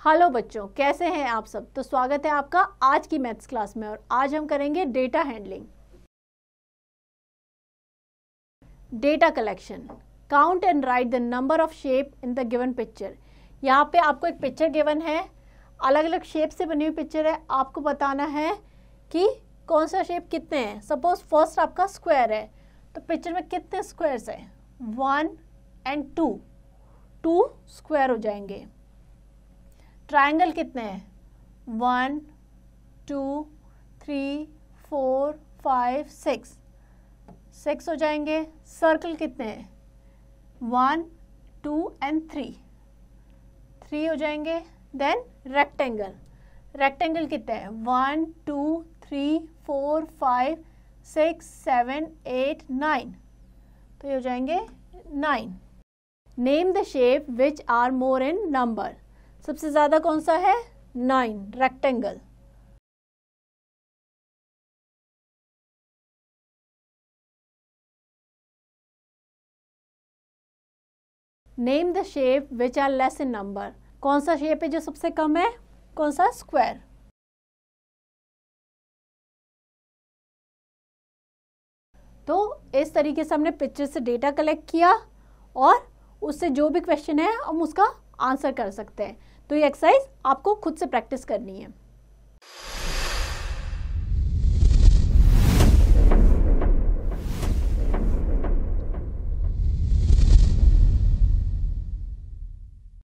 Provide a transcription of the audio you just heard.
Hello बच्चों, कैसे हैं आप सब? तो स्वागत है आपका आज की मैथ्स क्लास में और आज हम करेंगे data handling. Data collection. Count and write the number of shape in the given picture. यहाँ पे आपको एक पिक्चर गिवन है अलग अलग शेप से बनी हुई पिक्चर है। आपको बताना है कि कौन सा शेप कितने हैं। सपोज़ फ़र्स्ट आपका स्क्वायर है तो पिक्चर में कितने स्क्वायर्स हैं? One and two two square हो जाएँगे। ट्राइंगल कितने हैं? One, two, three, four, five, six. Six हो जाएँगे। सर्कल कितने हैं? One, two and three. Three हो जाएँगे। Then rectangle. रेक्टेंगल कितने हैं? One, two, three, four, five, six, seven, eight, nine. तो ये हो जाएँगे nine. Name the shape which are more in number. सबसे ज़्यादा कौन सा है? Nine rectangle name the shape which are less in number कौन सा शेप है जो सबसे कम है? कौन सा? स्क्वायर तो इस तरीके से हमने पिक्चर से डेटा कलेक्ट किया और उससे जो भी क्वेश्चन है, हम उसका आंसर कर सकते हैं। तो ये एक्सरसाइज आपको खुद से प्रैक्टिस करनी है।